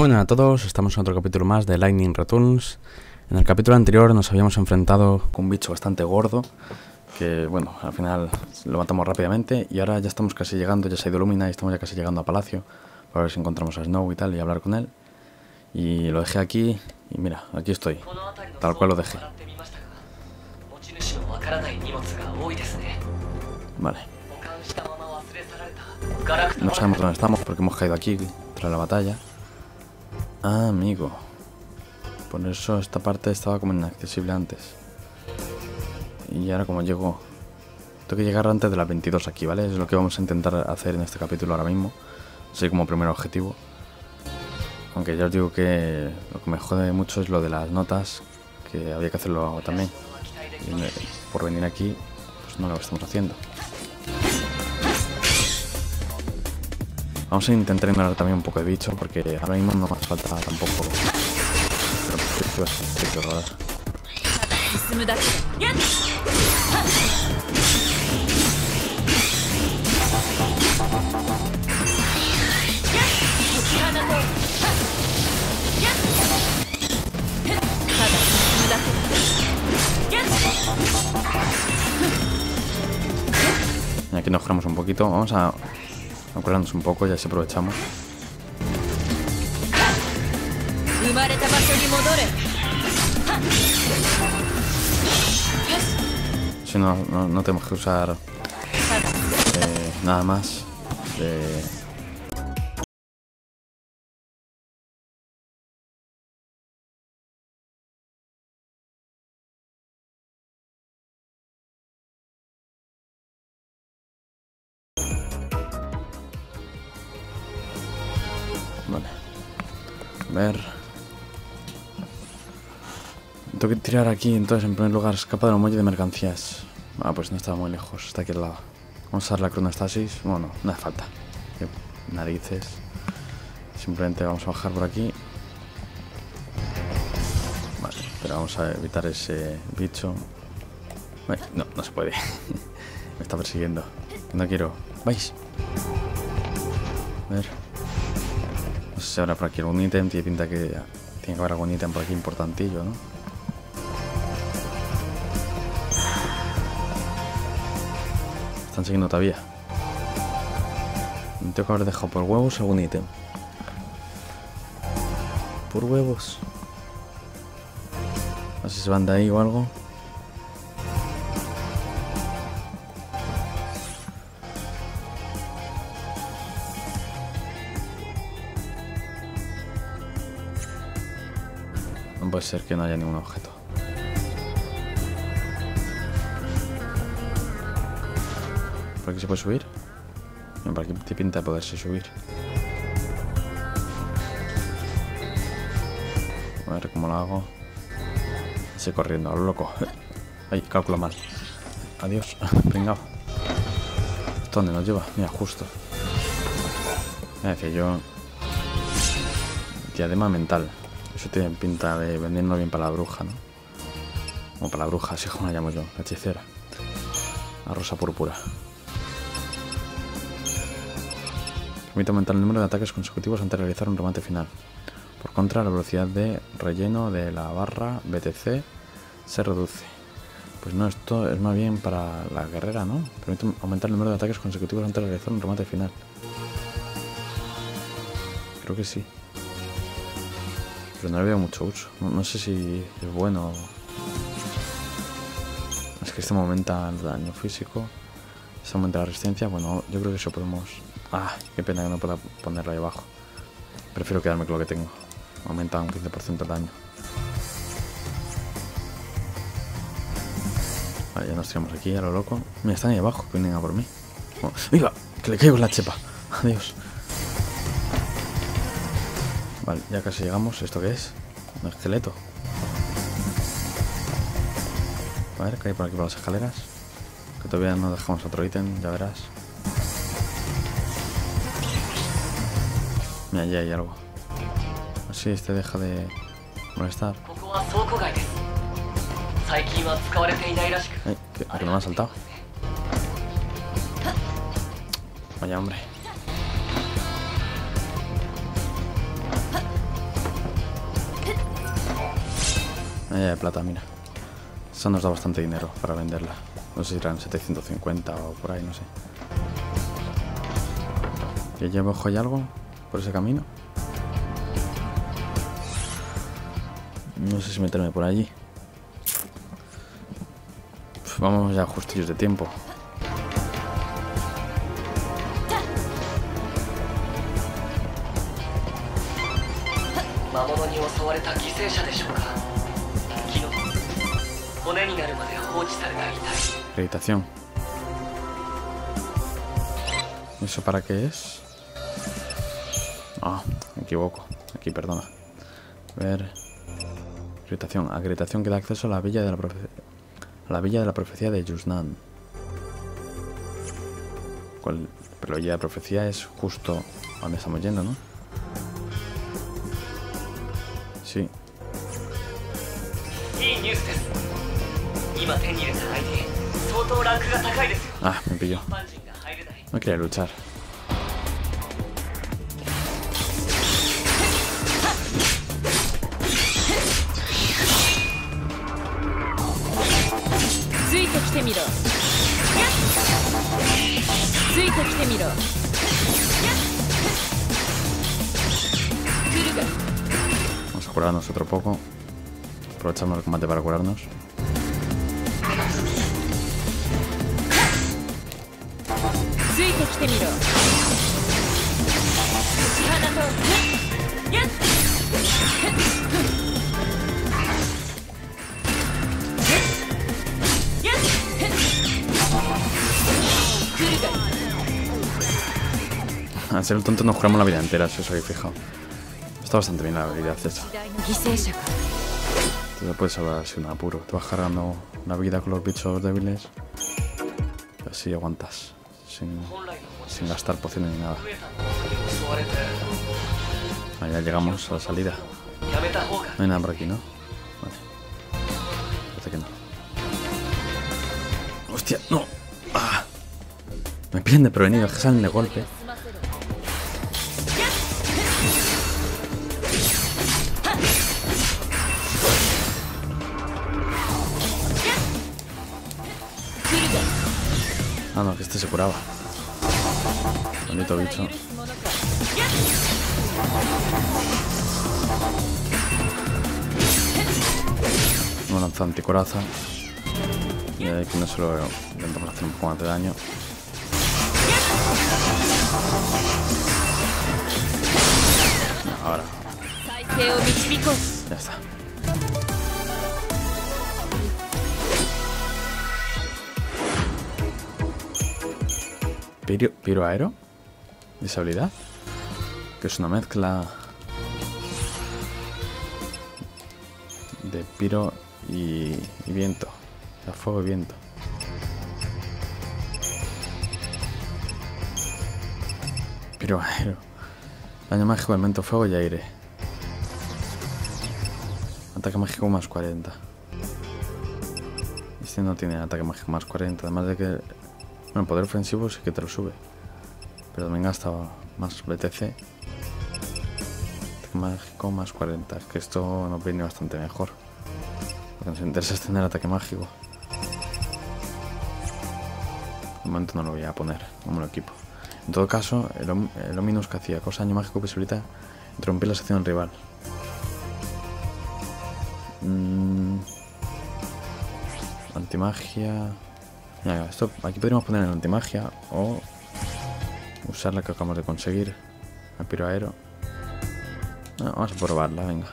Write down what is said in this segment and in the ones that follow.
Buenas a todos, estamos en otro capítulo más de Lightning Returns. En el capítulo anterior nos habíamos enfrentado con un bicho bastante gordo, que bueno, al final lo matamos rápidamente y ahora ya estamos casi llegando, ya se ha ido Lumina y estamos ya casi llegando a Palacio para ver si encontramos a Snow y tal y hablar con él. Y lo dejé aquí y mira, aquí estoy, tal cual lo dejé. Vale. No sabemos dónde estamos porque hemos caído aquí tras la batalla. Ah, amigo. Por eso esta parte estaba como inaccesible antes. Y ahora como llego... Tengo que llegar antes de las 22 aquí, ¿vale? Es lo que vamos a intentar hacer en este capítulo ahora mismo. Así como primer objetivo. Aunque ya os digo que lo que me jode mucho es lo de las notas. Que había que hacerlo también. Por venir aquí, pues no lo estamos haciendo. Vamos a intentar ignorar también un poco de bicho, porque ahora mismo no nos falta tampoco... Y aquí nos curamos un poquito. Vamos a Vamos un poco, ya se aprovechamos. Si no, no, tenemos que usar eh, nada más. Tengo que tirar aquí, entonces, en primer lugar, escapa del muelle de mercancías. Ah, pues no estaba muy lejos, está aquí al lado. Vamos a usar la cronostasis. Bueno, no hace falta. Qué narices. Simplemente vamos a bajar por aquí. Vale, pero vamos a evitar ese bicho. No, no se puede. Me está persiguiendo. No quiero. ¿Vais? A ver. No sé si habrá por aquí algún ítem. Tiene pinta que tiene que haber algún ítem por aquí importantillo, ¿no? Están siguiendo todavía. Me tengo que haber dejado por huevos algún ítem. Por huevos. A ver si se van de ahí o algo. No puede ser que no haya ningún objeto. Se puede subir? No, por aquí tiene pinta de poderse subir. A ver cómo lo hago. Estoy corriendo, a lo loco. Ay, calculo mal. Adiós, pringao. ¿Esto dónde nos lleva? Mira, justo. Me decía yo. Diadema mental. Eso tiene pinta de vendiendo bien para la bruja, ¿no? O para la bruja, así como la llamo yo, la hechicera. La rosa púrpura. Permite aumentar el número de ataques consecutivos antes de realizar un remate final. Por contra, la velocidad de relleno de la barra BTC se reduce. Pues no, esto es más bien para la guerrera, ¿no? Permite aumentar el número de ataques consecutivos antes de realizar un remate final. Creo que sí. Pero no le veo mucho uso. No, sé si es bueno. Es que este aumenta el daño físico. Este aumenta la resistencia. Bueno, yo creo que eso podemos... Ah, qué pena que no pueda ponerlo ahí abajo. Prefiero quedarme con lo que tengo. Aumenta un 15% el daño. Vale, ya nos tiramos aquí a lo loco. Mira, están ahí abajo, que vienen a por mí. Oh, ¡Viva! Que le caigo en la chepa. Adiós. Vale, ya casi llegamos. ¿Esto qué es? Un esqueleto. A ver, que hay por aquí por las escaleras. Que todavía no dejamos otro ítem, ya verás. Mira, ya hay algo. Así este deja de molestar. Ay, que, no me ha saltado. Vaya hombre. Ahí hay plata, mira. Esa nos da bastante dinero para venderla. No sé si eran 750 o por ahí, no sé. ¿Y llevo ojo y algo? por ese camino. No sé si meterme por allí. Pues vamos ya justillos de tiempo. Acreditación. ¿Eso para qué es? equivoco. Aquí, perdona. A ver. Acreditación. Acreditación que da acceso a la villa de la, profe a la, villa de la profecía de Yusnan. Pero la villa de la profecía es justo a donde estamos yendo, ¿no? Sí. Ah, me pilló. No quería luchar. てきてみろついてきてみろ来るが Vamos a curarnos otro poco. Aprovechamos el combate para curarnos. Ah, Al ser el tonto nos juramos la vida entera, si os habéis fijado. Está bastante bien la habilidad esta. Te puedes salvar sin apuro. Te vas cargando una vida con los bichos débiles. Y así aguantas. Sin, sin gastar pociones ni nada. Ahí ya llegamos a la salida. No hay nada por aquí, ¿no? Vale. Parece que no. ¡Hostia! ¡No! Ah. Me piden de prevenido, que salen de golpe. Ah, no, que este se curaba. Bonito bicho. Un lanza anticoraza. Y ahí que no se lo intentamos hacer un poco más de daño. Ahora. Ya está. Piro, aero. Disabilidad. Que es una mezcla de piro y, y viento. O sea, fuego y viento. Piro aero. Daño mágico, elemento fuego y aire. Ataque mágico más 40. Este no tiene ataque mágico más 40. Además de que. Bueno, poder ofensivo sí que te lo sube. Pero también gasta más BTC. Mágico más 40. Es que esto nos viene bastante mejor. Lo nos interesa es tener ataque mágico. De momento no lo voy a poner, no me lo equipo. En todo caso, el, Om- el Ominus que hacía cosa daño mágico posibilita interrumpir la sección rival. Mm. Antimagia. Esto aquí podríamos poner en antimagia o usar la que acabamos de conseguir. El piro aero. Ah, vamos a probarla, venga.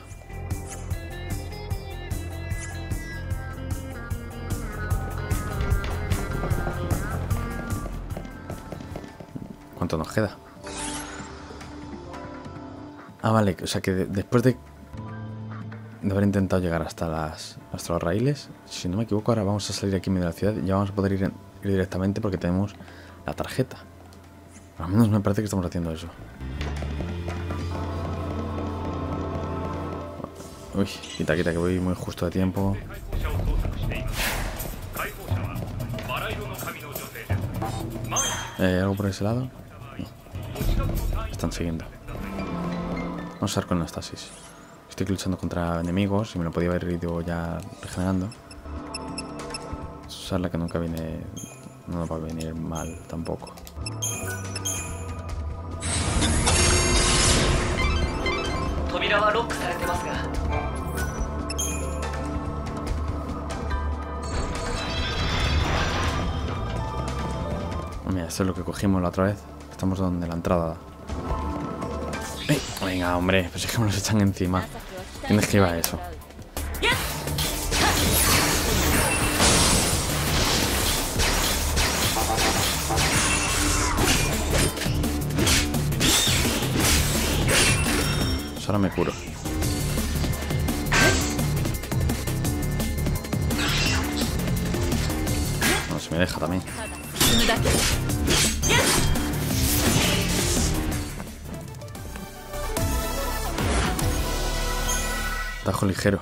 ¿Cuánto nos queda? Ah, vale, o sea que de- después de, de haber intentado llegar hasta, las, hasta los raíles. Si no me equivoco, ahora vamos a salir aquí en medio de la ciudad y ya vamos a poder ir, directamente porque tenemos la tarjeta. Al menos me parece que estamos haciendo eso. Uy, quita, quita, que voy muy justo de tiempo. Eh, ¿Hay algo por ese lado? Están siguiendo. Vamos a ver con las taxis estoy luchando contra enemigos y me lo podía haber ido ya regenerando. Usarla que nunca viene. No va a venir mal tampoco. Mira, esto es lo que cogimos la otra vez. Estamos donde la entrada. ¡Ey! Venga, hombre, pues es que me los echan encima. ¿Quién esquiva eso? Pues ahora me curo. No, se me deja también. Tajo ligero.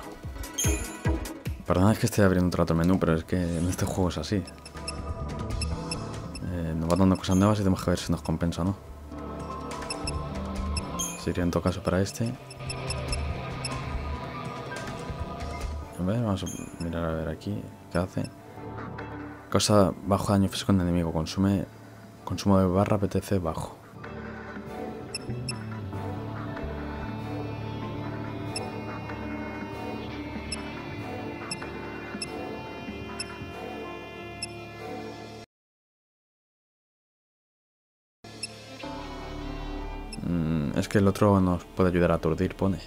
Perdona es que esté abriendo otro menú, pero es que en este juego es así. Eh, nos va dando cosas nuevas y tenemos que ver si nos compensa o no. Sería en todo caso para este. A ver, vamos a mirar a ver aquí. ¿Qué hace? Cosa bajo daño físico en enemigo. Consume. Consumo de barra PTC bajo. Es que el otro nos puede ayudar a aturdir, pone.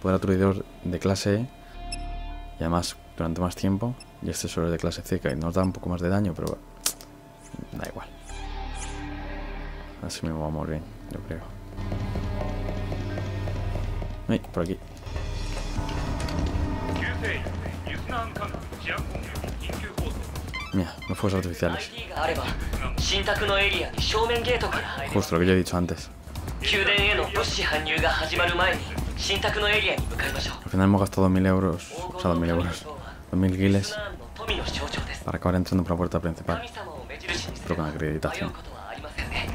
Poder aturdidor de clase E. Y además durante más tiempo. Y este solo es de clase C que nos da un poco más de daño, pero da igual. Así mismo vamos bien, yo creo. Ay, por aquí. Mira, los fuegos artificiales. Justo lo que yo he dicho antes. 宮殿への物資搬入が始まる前に新宅のエリアに向かいましょう Al final hemos gastado 2.000 euros, o sea, 2.000 euros, 2.000 guiles スナーンの富の象徴です para acabar entrando por la puerta principal. 神様を目印にす Pero れ con ば迷う acreditación. ことはありませんね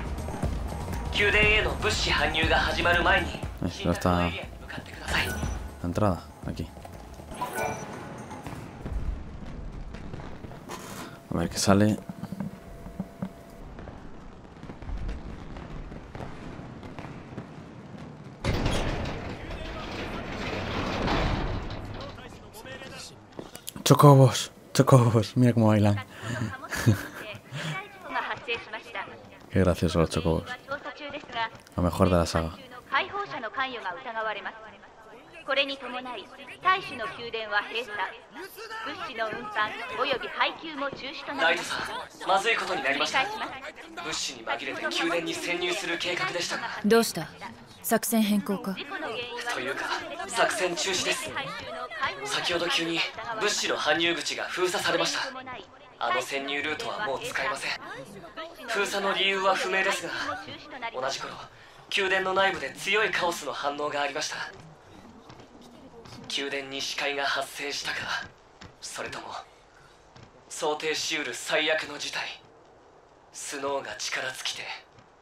Chocobos, chocobos, mira cómo bailan. Qué graciosos los chocobos. Lo mejor de la saga. ¿Dónde está? 作戦変更か。というか作戦中止です。先ほど急に物資の搬入口が封鎖されました。あの潜入ルートはもう使えません。封鎖の理由は不明ですが同じ頃宮殿の内部で強いカオスの反応がありました。宮殿に視界が発生したかそれとも想定しうる最悪の事態スノーが力尽きて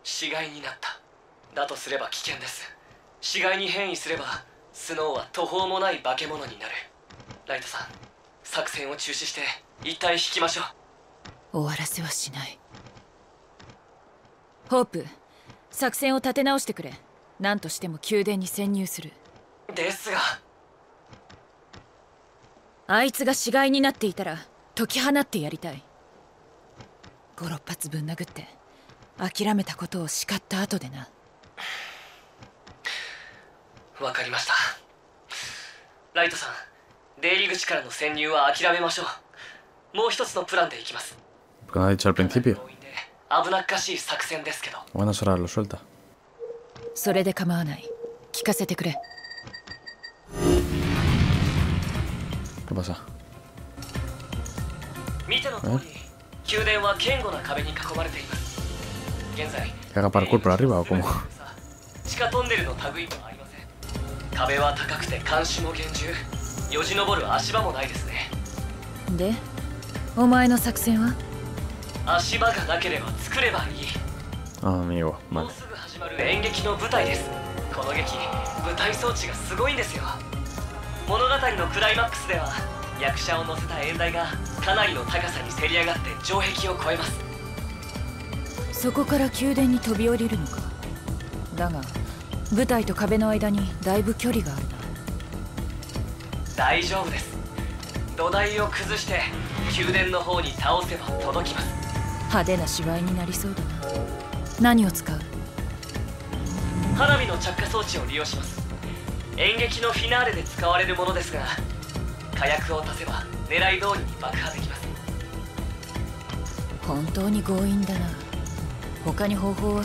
死骸になった。だとすれば危険です。死骸に変異すればスノーは途方もない化け物になる。ライトさん作戦を中止して一旦引きましょう。終わらせはしない。ホープ作戦を立て直してくれ。何としても宮殿に潜入する。ですが。あいつが死骸になっていたら解き放ってやりたい。56発ぶん殴って諦めたことを叱った後でなわかりました。ライトさん出入り口からの潜入は諦めましょう。もう一つのプランでいきます。Porque no ha dicho al principio. 強引で危なっかしい作戦ですけど。lo suelta. それで構わない。聞かせてくれ。¿Qué pasa? 見ての通り宮殿は堅固な壁に囲まれています。現在 ¿Que haga parkour por arriba o cómo? 地下トンネルの類もありません。壁は高くて監視も厳重。よじ登る足場もないですね。でお前の作戦は？足場がなければ作ればいい。Ah, amigo. も Vale. うすぐ始まる演劇の舞台です。この劇舞台装置がすごいんですよ。物語のクライマックスでは役者を乗せた演台がかなりの高さにせり上がって城壁を越えます。そこから宮殿に飛び降りるのか。だが舞台と壁の間にだいぶ距離があるな。大丈夫です。土台を崩して宮殿の方に倒せば届きます。派手な芝居になりそうだな。何を使う？花火の着火装置を利用します。演劇のフィナーレで使われるものですが火薬を足せば狙い通りに爆破できます。本当に強引だな。他に方法は？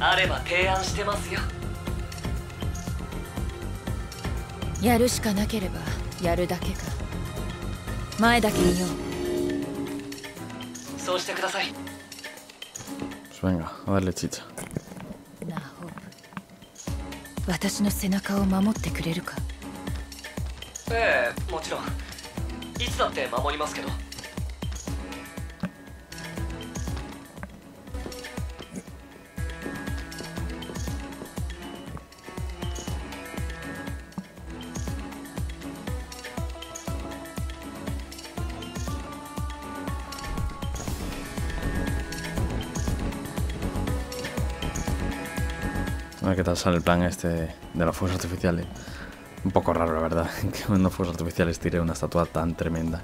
あれば提案してますよ。やるしかなければやるだけか。前だけ見よそうしてください。Venga, a darle chicha. うなホープ。私の背中を守ってくれるか？ええもちろん。いつだって守りますけど qué tal el plan este de los fuegos artificiales. Un poco raro, la verdad, que con los fuegos artificiales tire una estatua tan tremenda.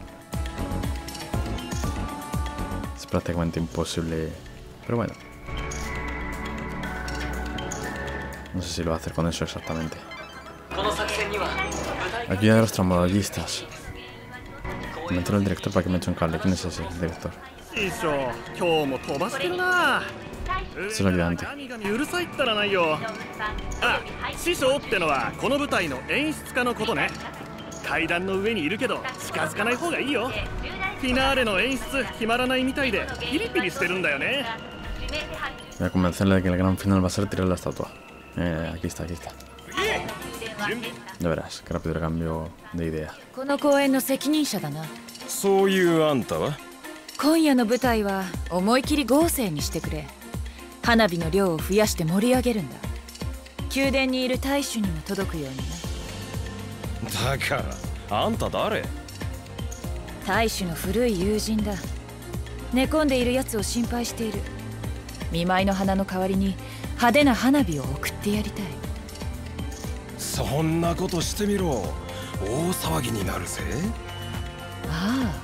Es prácticamente imposible, pero bueno. No sé si lo va a hacer con eso exactamente. Ayuda de los trambologistas. Me entró el director para que me eche un cable. ¿Quién es ese director? 師匠今日も飛ばしてるな.神々うるさいったらないよ。あ師匠ってのはこの舞台の演出家のことね。階段の上にいるけど近づかない方がいいよ。フィナーレの演出決まらないみたいでピリピリしてるんだよね。Voy a convencerle de que el gran final va a ser tirar la estatua. Eh, aquí está, aquí está. Ya verás, qué rápido el cambio de idea. この公演の責任者だな。そういうあんたは？今夜の舞台は思い切り豪勢にしてくれ花火の量を増やして盛り上げるんだ。宮殿にいる大衆にも届くようにな。だからあんた誰？大衆の古い友人だ。寝込んでいるやつを心配している。見舞いの花の代わりに派手な花火を送ってやりたい。そんなことしてみろ。大騒ぎになるぜ。あ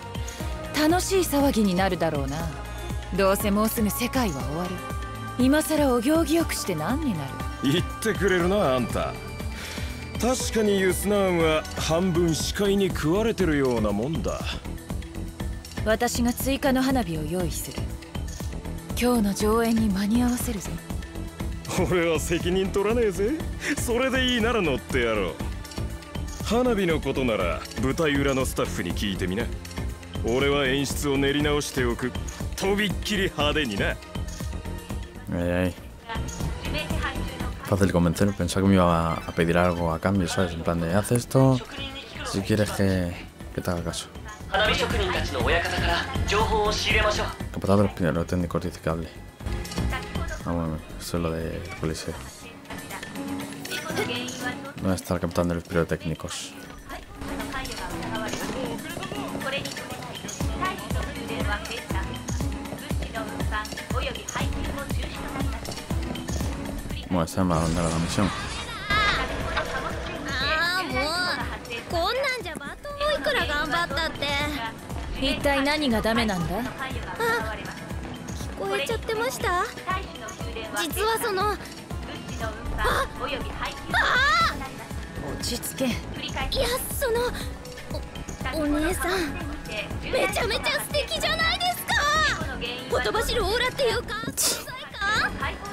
あ楽しい騒ぎになるだろうな。どうせもうすぐ世界は終わる今さらお行儀よくして何になる？言ってくれるなあんた。確かにユスナーンは半分視界に食われてるようなもんだ。私が追加の花火を用意する。今日の上演に間に合わせるぞ俺は責任取らねえぜ。それでいいなら乗ってやろう。花火のことなら舞台裏のスタッフに聞いてみな。俺は演出を練り直しておく。とびっきり派手にな Fácil convencer, pensaba que me iba a pedir algo a cambio, ¿sabes? En plan de, haz esto si quieres que, que te haga caso. Capataz de los primeros dice cable. Ah, eso es lo de policía. ¿Dónde está el capitán de los pirotécnicos? Bueno, se llama ¿dónde era la misión? ああもうこんなんじゃバトンをいくら頑張ったって。一体何がダメなんだ？聞こえちゃってました？実はそのおよび配給落ち着け。いやそのおお姉さんめちゃめちゃ素敵じゃないですか！ほとばしるオーラっていうか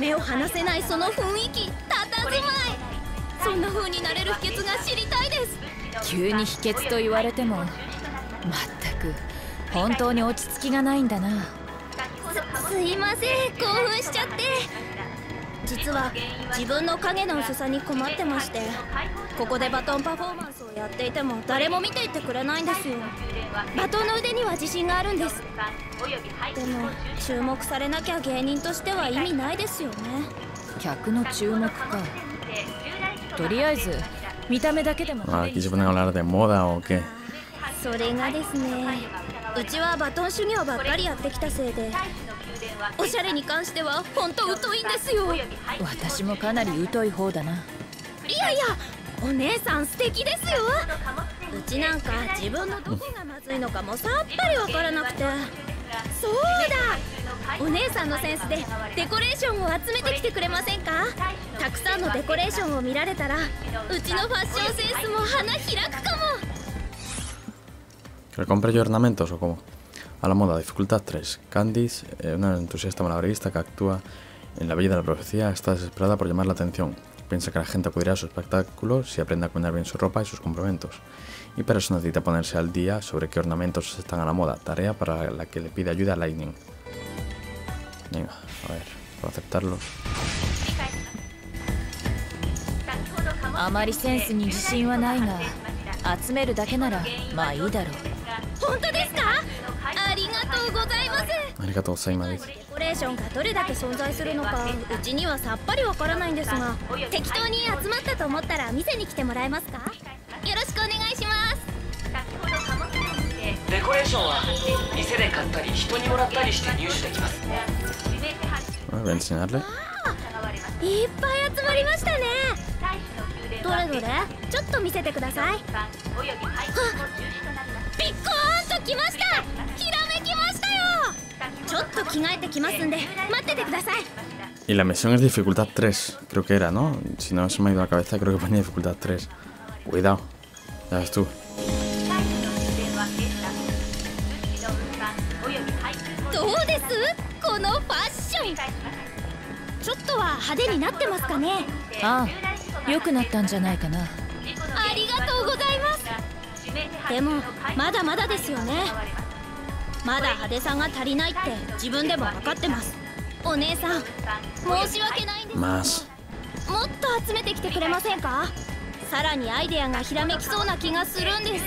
目を離せないその雰囲気たたずまい。そんな風になれる秘訣が知りたいです。急に秘訣と言われてもまったく本当に落ち着きがないんだな。すすいません興奮しちゃって。実は自分の影の薄さに困ってましてここでバトンパフォーマンスをやっていても誰も見ていってくれないんですよ。バトンの腕には自信があるんです。でも注目されなきゃ芸人としては意味ないですよね。客の注目か。とりあえず見た目だけでも Ah, aquí se ponen a hablar de moda o qué. それがですねうちはバトン修行ばっかりやってきたせいでおしゃれに関しては本当疎いんですよ。い私もかなり疎い方だな。やいやお姉さん素敵ですよ。うちなんか自分のどこがまずいのかもさっぱりわからなくて。そうだ。お姉さんのセンスでデコレーションを集めてきてくれませんか？たくさんのデコレーションを見られたらうちのファッションセンスも花開くかも。¿Que le compre yo ornamentos o cómo? A la moda, dificultad 3. Candice, eh, una entusiasta malabarista que actúa en La Bella de la Profecía, está desesperada por llamar la atención. Piensa que la gente acudirá a su espectáculo si aprende a combinar bien su ropa y sus complementos. Y para eso necesita ponerse al día sobre qué ornamentos están a la moda, tarea para la que le pide ayuda a Lightning. Venga, a ver, por aceptarlos. あまりセンスに自信はないが集めるだけならまあいいだろう本当ですか ありがとうございます.デコレーションがどれだけ存在するのかうちにはさっぱりわからないんですが適当に集まったと思ったら店に来てもらえますか？よろしくお願いします。デコレーションは店で買ったり人にもらったりして入手できます.いっぱい集まりましたね。どれどれ？ちょっと見せてください。ピッコーンときましたひらめきましたよちょっと着替えてきますんで待っててください Y la misión es dificultad 3, creo que era, ¿no? Si no se me ha ido la cabeza, creo que ponía dificultad 3. Cuidado, ya ves tú. どうですこのファッションちょっとは派手になってますかねああ良くなったんじゃないかなでもまだまだですよね。まだ派手さが足りないって自分でも分かってます。お姉さん申し訳ないんです.もっと集めてきてくれませんか？さらにアイデアがひらめきそうな気がするんです。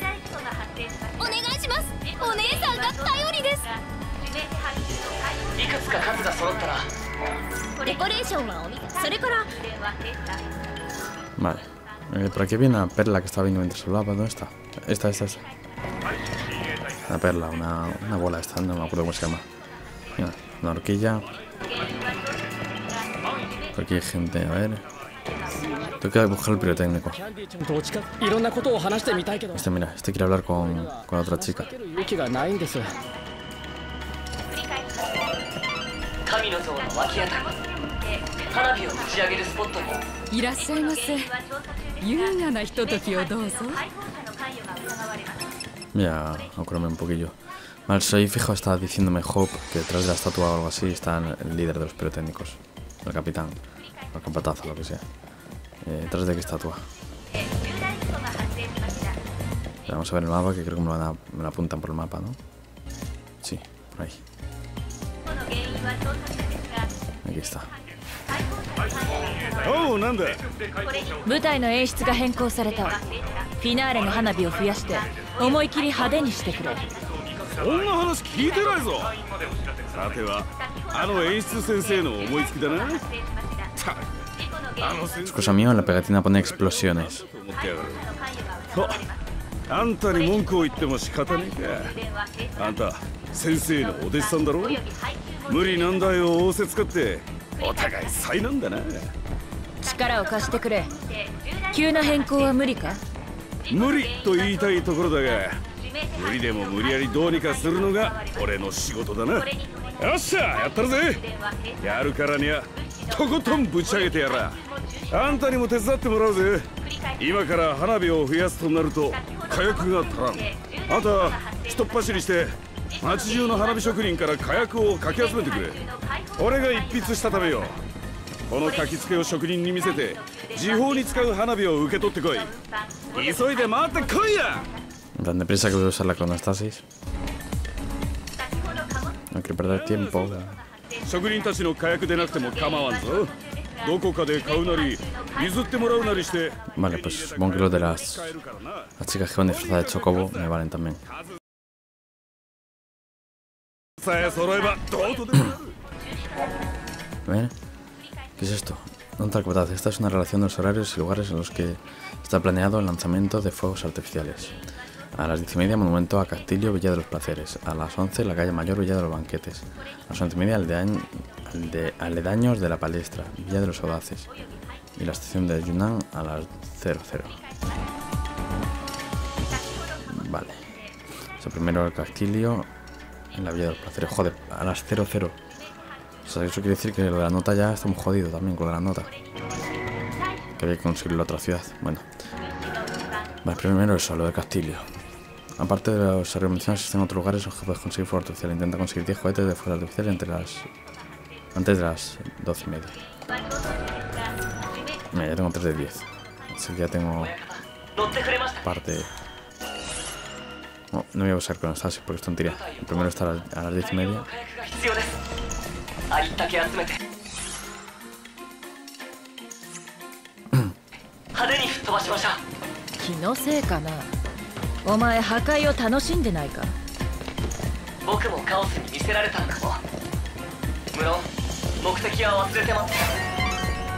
お願いします。お姉さんが頼りです。いくつか数が揃ったら。デコレーションはお店それから。Vale. Eh, por aquí había una perla que estaba viendo mientras hablaba. ¿Dónde está? Esta, esta, esta. Una perla, una, una bola esta, no me acuerdo cómo se llama. Mira, una horquilla. Por aquí hay gente, a ver. Tengo que buscar el pirotécnico. Este, mira, este quiere hablar con, con otra chica. 花火を打ち上げるスポットにいらっしゃいませ優雅なひとときをどうぞ Ya, acuérdame un poquillo. Vale, soy fijo, está diciéndome Hope que detrás de la estatua o algo así está el líder de los pirotécnicos. El capitán. El capatazo, lo que sea. Eh, ¿Detrás de qué estatua? Vamos a ver el mapa, que creo que me lo, van a- me lo apuntan por el mapa, ¿no? Sí, por ahí. Aquí está. おうなんだ？舞台の演出が変更されたフィナーレの花火を増やして思い切り派手にしてくれ。そんな話聞いてないぞ。さてはあの演出先生の思いつきだな。たあの先生。Excusa mío, en la pegatina pone explosiones. と思ってやがるとあんたに文句を言っても仕方ねえか。あんた先生のお弟子さんだろ？無理難題を仰せつかってお互い災難だな。力を貸してくれ。急な変更は無理か？無理と言いたいところだが無理でも無理やりどうにかするのが俺の仕事だな。よっしゃやったるぜ。やるからにはとことんぶち上げてやら。あんたにも手伝ってもらうぜ。今から花火を増やすとなると火薬が足らん。あんたひとっ走りして町中の花火職人から火薬をかき集めてくれ俺が一筆したためよこの書き付けを職人に見せて時報に使う花火を受け取ってこい急いで回っていやプレッ職人たちの火薬でなくても構わんぞどこかで買うなり譲ってもらうなりして。ま、ンクロ。が、ひょんで、で、チョコボ、ね、バレンタメン。さえ揃えばどうとでもなる A ver, ¿qué es esto? Nota al cuadrado. Esta es una relación de los horarios y lugares en los que está planeado el lanzamiento de fuegos artificiales. A las 10 y media, monumento a Castillo, Villa de los Placeres. A las 11, la calle Mayor, Villa de los Banquetes. A las 11 y media, aldeañ- alde- aledaños de la Palestra, Villa de los Audaces. Y la estación de Yunnan a las 00. Vale. O sea, primero el Castillo en la Villa de los Placeres. Joder, a las 00. O sea, eso quiere decir que lo de la nota ya estamos jodidos también con lo de la nota. Que hay que conseguirlo a otra ciudad. Bueno. Vale, primero eso, lo de Castillo. Aparte de las organizaciones en otros lugares, los puedes conseguir fuego artificial. Intenta conseguir 10 juguetes de fuego artificial entre las... antes de las 12 y media. Mira, ya tengo 3 de 10. Así que ya tengo parte No, no voy a usar con Anastasia porque es tontería. El primero está a las, a las 10 y media. お前破壊を楽しんでないか僕もカオスに見せられたのかも無論目的は忘れてます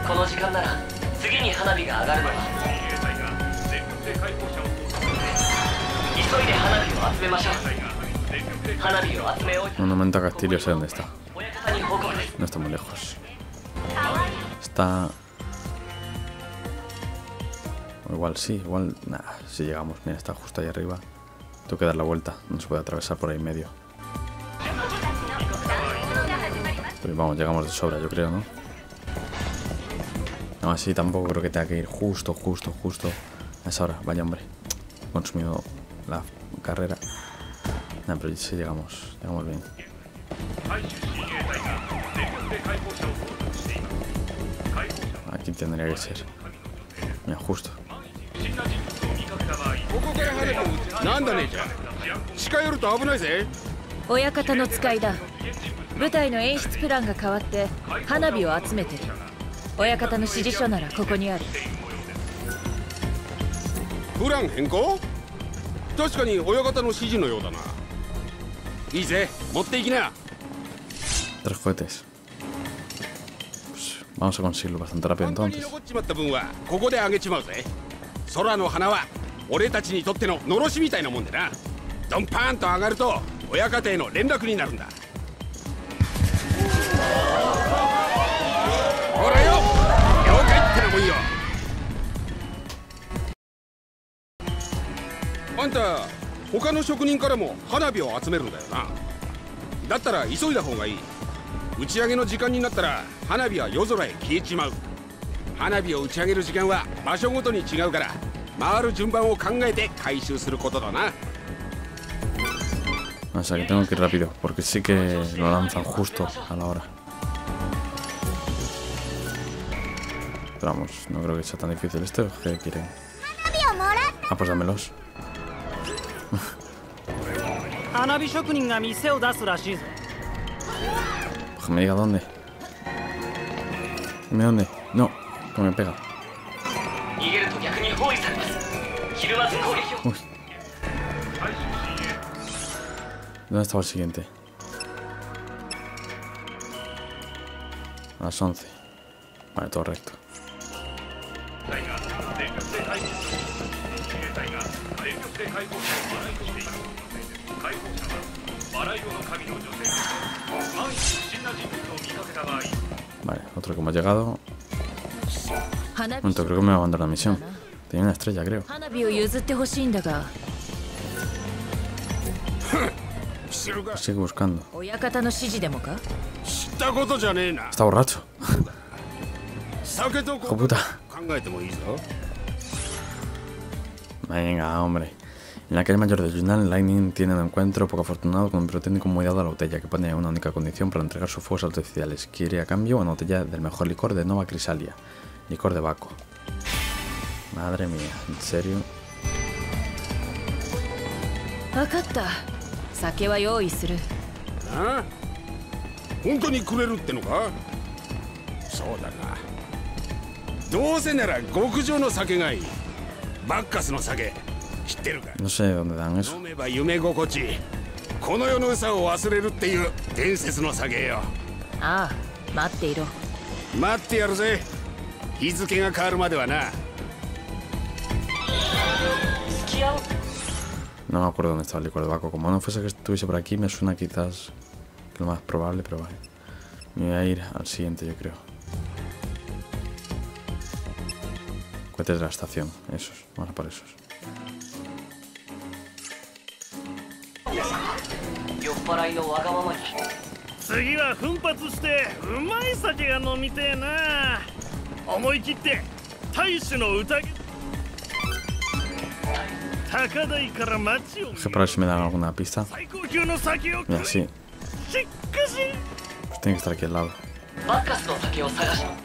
この時間なら次に花火が上がるのは自衛隊が全力で解放者を急いで花火 hazme masaje. A Castillo, sé dónde está. No está muy lejos. Está... Igual sí, igual... Nada, si llegamos. Mira, está justo ahí arriba. Tengo que dar la vuelta. No se puede atravesar por ahí en medio. Pero vamos, llegamos de sobra, yo creo, ¿no? No, así tampoco creo que tenga que ir justo, justo, justo a esa hora. Vaya, hombre. Consumido la carrera. No, pero sí llegamos, llegamos bien. Aquí tendría que ser. Mira, justo. Oyakata no tsukai da. 舞台の演出プランが変わって花火を集めてる親方の指示書ならここにあるプラン変更確かに親方の指示のようだな。いいぜ持っていきな。Tres cohetes. Pues vamos a conseguirlo bastante rápido entonces. 残っちまった分はここであげちまうぜ。空の花は俺たちにとってののろしみたいなもんでな。ドンパーンと上がると親方への連絡になるんだあんた他の職人からも花火を集めるんだよなだったら急いだ方がいい打ち上げの時間になったら花火は夜空へ消えちまう花火を打ち上げる時間は場所ごとに違うから回る順番を考えて回収することだな O sea que tengo que ir rápido, porque sí que lo lanzan justo a la hora. Pero vamos, no creo que sea tan difícil esto. ¿o ¿Qué quieren? Ah, pues dámelos. 花火職人が店を出すらしいぞ me diga dónde. Dime dónde. No, que me pega. 逃げると逆に包囲されますひるまず攻撃を Uy. ¿Dónde estaba el siguiente? A las 11. Vale, todo recto. 隊が全力で解放者を自衛隊が全力で解放者をバライしています解放者はバラ色の神の女性です万一不審な人物を見かけた場合 Vale, otro que hemos llegado. 花 Un 火 momento, creo que me abandona la misión. Tenía una estrella, creo. 花火を譲ってほしいんだが知るか Sigue buscando. 親方の指示でもか知ったことじゃねえな Está borracho. 酒と Hijo puta. 考えてもいいぞ Venga, hombre. En la calle mayor de Yunnan, Lightning tiene un encuentro poco afortunado con un pirotécnico muy dado a la botella, que pone una única condición para entregar sus fuegos artificiales. Quiere a cambio una botella del mejor licor de Nova Crisalia, licor de Baco. Madre mía, ¿en serio? 分かった酒は用意するああ本当にくれるってのかそうだなどうせなら極上の酒がいいバッカスの酒知ってるか No sé dónde dan eso. 飲めば夢心地この世の良さを忘れるっていう伝説の酒よああ待っていろ待ってやるぜ 日付が変わるまではな No me acuerdo dónde estaba el licor de Baco. Como no fuese que estuviese por aquí, me suena quizás que lo más probable, pero vale. Me voy a ir al siguiente, yo creo. Cohetes de la estación, esos. Vamos a por esos. 皆さん酔っ払いのわがままに次は奮発してうまい酒が飲みてえな。思い切って大使の宴。高台から町を見ようそれから締めながら最高級の酒をくれしっかし。Tengo que estar aquí al lado.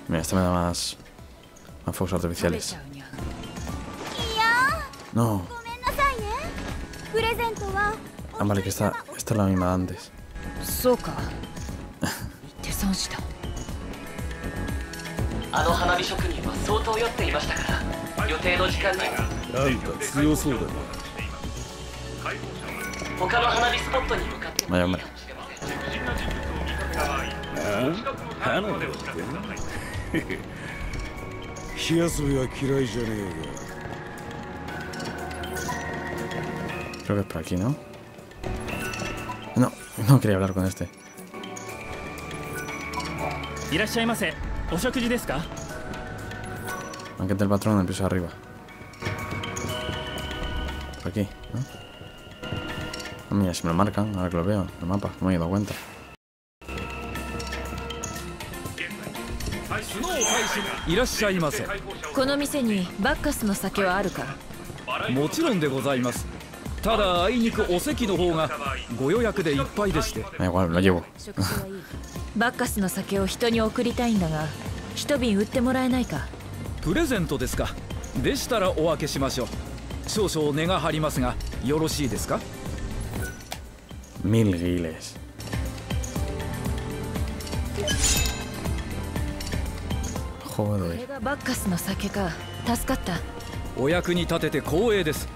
Mira, esta me da más. más fuegos ントは。Ah, vale, que esta, esta es la misma antes. そうか言って損したあの花火職人は相当酔っていましたから予定の時間になんか強そうだな他の花火スポットに向かって Vaya, hombre. あ花火って火遊びは嫌いじゃねえ Creo que es por aquí, ¿no? No quería hablar con este. Banquete del patrón en el piso de arriba. Por aquí, ¿no? Oh, mira, si me lo marcan, ahora que lo veo, el mapa, no me he dado cuenta. ¿Irashai mase? ¿Cono mise ni Bacchus no sake wa aru ka? もちろんでございますただあいにくお席の方がご予約でいっぱいでして。バッカスの酒を人に送りたいんだが一瓶売ってもらえないか。プレゼントですか。でしたらお分けしましょう。少々値が張りますがよろしいですか？Mil giles. Joder. これがバッカスの酒か。助かった。お役に立てて光栄です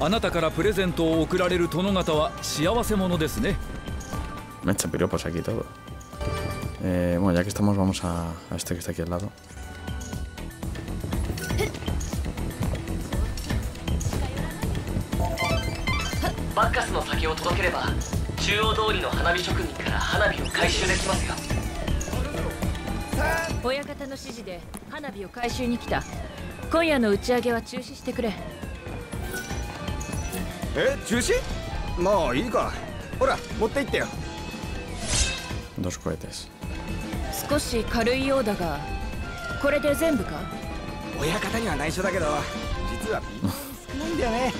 あなたからプレゼントを贈られる殿方は幸せ者ですね。Me echa piropos aquí todo. Eh, bueno, ya que estamos, vamos a, a este que está aquí al lado. バッカスの酒を届ければ中央通りの花火職人から花火を回収できますよ。親方の指示で花火を回収に来た。今夜の打ち上げは中止してくれえ中止まあいいか。ほら持って行ってよ。Dos cohetes. 少し軽いようだがこれで全部か？親方には内緒だけど実は微妙に少ないんだよね。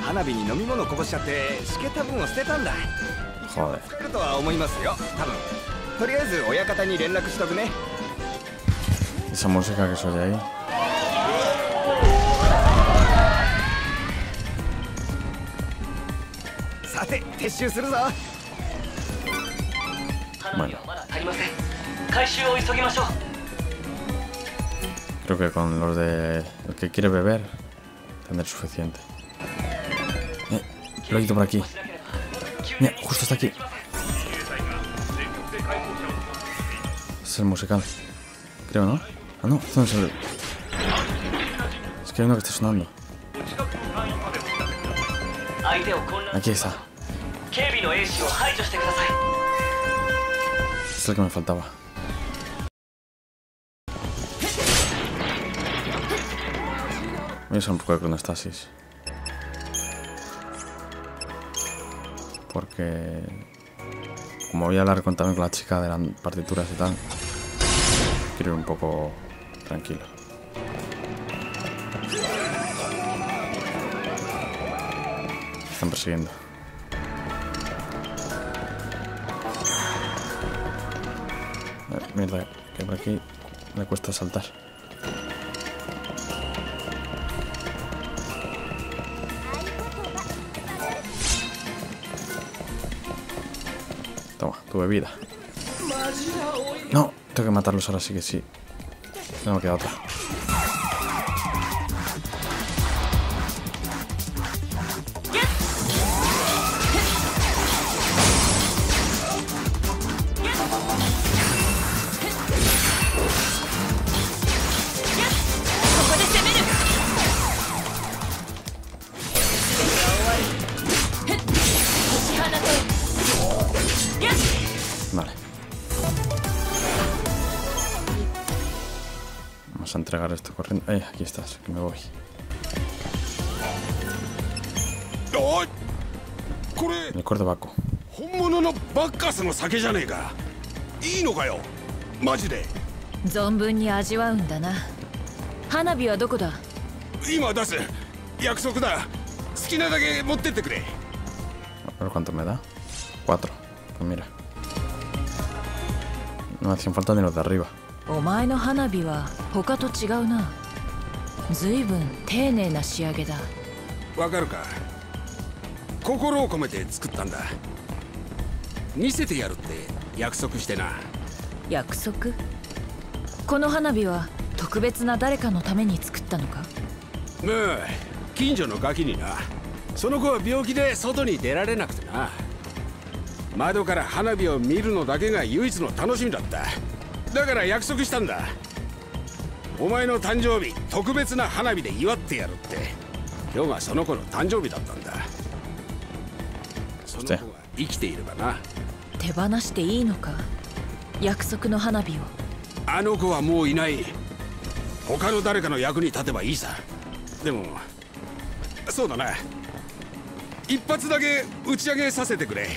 花火に飲み物こぼしちゃってしけた分を捨てたんだ。Joder. 使えるとは思いますよ多分。とりあえず親方に連絡しとくね。Esa música que se oye ahí. Creo que con los de... El que quiere beber, tendré suficiente. Eh, lo he ido por aquí. Justo está aquí. Es el musical. Creo, ¿no? Ah, no, este no el... Es que hay uno que está sonando. Aquí está. 警備の衛士を排除してください Este es el que me faltaba. Voy a usar un poco de cronostasis. Porque... Como voy a hablar con, también con la chica de las partituras y tal, quiero ir un poco tranquilo. Me están persiguiendo. Mierda, que por aquí me cuesta saltar. Toma, tu bebida. No, tengo que matarlos ahora sí que sí. No me queda otra. Eh, aquí estás, que me voy. おいこれ El cordobaco. 本物のバッカスの酒じゃねえかいいのかよマジで存分に味わうんだな花火はどこだ今出す約束だ好きなだけ持ってってくれ ¿Pero cuánto me da? Cuatro. Pues mira. No me hacían falta ni los de arriba. お前の花火は他と違うな 随分丁寧な仕上げだ。わかるか？心を込めて作ったんだ。見せてやるって約束してな。約束？この花火は特別な誰かのために作ったのか？まあ近所のガキにな。その子は病気で外に出られなくてな。窓から花火を見るのだけが唯一の楽しみだった。だから約束したんだお前の誕生日特別な花火で祝ってやるって。今日がその子の誕生日だったんだ。その子が生きていればな。手放していいのか？約束の花火を。あの子はもういない。他の誰かの役に立てばいいさ。でもそうだな。一発だけ打ち上げさせてくれ。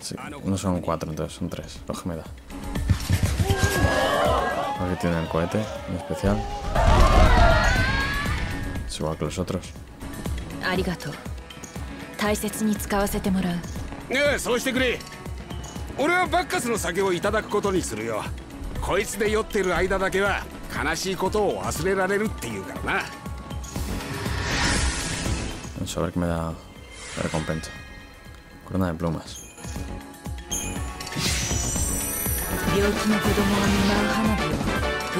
Sí, no son cuatro, entonces son tres. Lo que me da. Aquí tiene el cohete, en especial. Es igual que los otros. ありがとう大切に使わせてもらうねえそうしてくれ俺はバッカスの酒をいただくことにするよこいつで酔ってる間だけは悲しいことを忘れられるっていうからな Vamos a ver qué me da la recompensa. Corona de plumas. 病気の子供を見舞う花火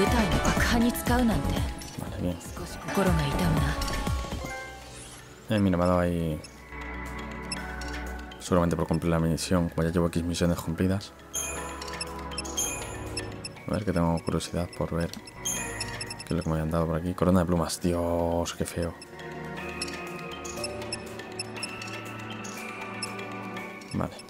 を舞台の爆破に使うなんて Vale, bien. 心が痛むな Eh, mira, me ha dado ahí. Seguramente por cumplir la misión, como ya llevo X misiones cumplidas. A ver que tengo curiosidad por ver. ¿Qué es lo que me habían dado por aquí? Corona de plumas. Dios, qué feo. Vale.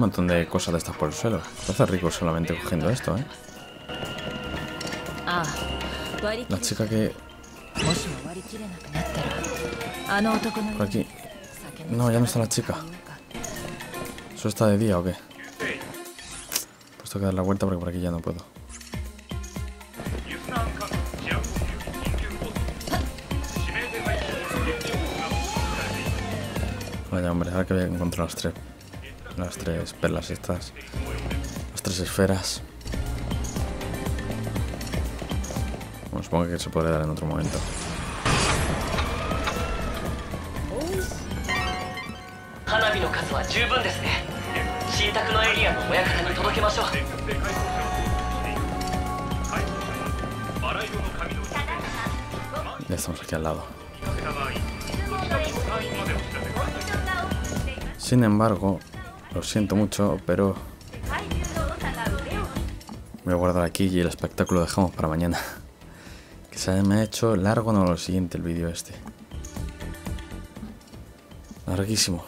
montón de cosas de estas por el suelo. Te hace rico solamente cogiendo esto, ¿eh? Ah. La chica que... Por aquí. No, ya no está la chica. ¿Eso está de día o qué? Pues tengo que dar la vuelta porque por aquí ya no puedo. Vaya, hombre, ahora que voy a encontrar las tres las tres perlas estas, las tres esferas. Bueno, supongo que se podrá dar en otro momento. Ya estamos aquí al lado. Sin embargo, lo siento mucho, pero voy a guardar aquí y el espectáculo lo dejamos para mañana. Que se me ha hecho largo, no lo siguiente el vídeo este. Larguísimo.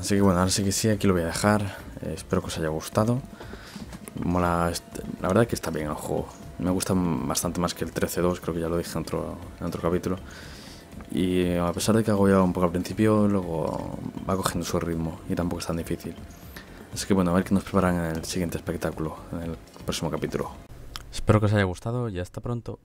Así que bueno, ahora sí que sí, aquí lo voy a dejar. Eh, espero que os haya gustado. Mola, la verdad que está bien el juego. Me gusta bastante más que el 13-2, creo que ya lo dije en otro, en otro capítulo. Y a pesar de que ya un poco al principio, luego va cogiendo su ritmo y tampoco es tan difícil. Así que bueno, a ver qué nos preparan en el siguiente espectáculo, en el próximo capítulo. Espero que os haya gustado y hasta pronto.